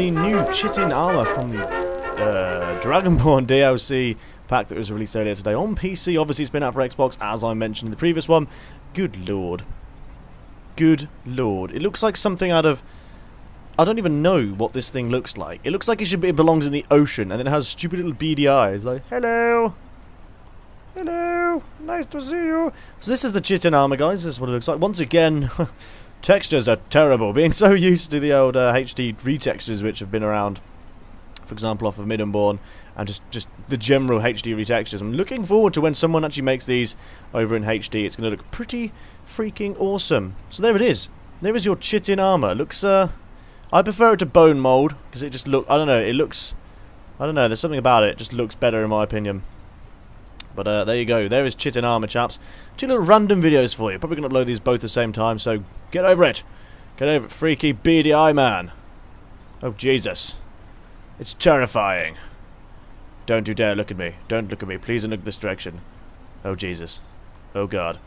the new Chitin armor from the uh, Dragonborn DLC pack that was released earlier today on PC. Obviously, it's been out for Xbox, as I mentioned in the previous one. Good lord. Good lord. It looks like something out of... I don't even know what this thing looks like. It looks like it should be, it belongs in the ocean, and it has stupid little beady eyes, like, hello, hello, nice to see you. So this is the Chitin armor, guys. This is what it looks like. Once again, textures are terrible. Being so used to the old uh, HD retextures which have been around, for example, off of aMidianBorn, and just, just the general HD retextures. I'm looking forward to when someone actually makes these over in HD. It's going to look pretty freaking awesome. So there it is. There is your Chitin armor. Looks, uh... I prefer it to Bonemold because it just look. I don't know. It looks. I don't know. There's something about it. it just looks better in my opinion. But uh, there you go. There is Chitin armor, chaps. Two little random videos for you. Probably gonna upload these both at the same time. So get over it. Get over it, freaky beady eye man. Oh Jesus, it's terrifying. Don't you dare look at me. Don't look at me. Please don't look this direction. Oh Jesus. Oh God.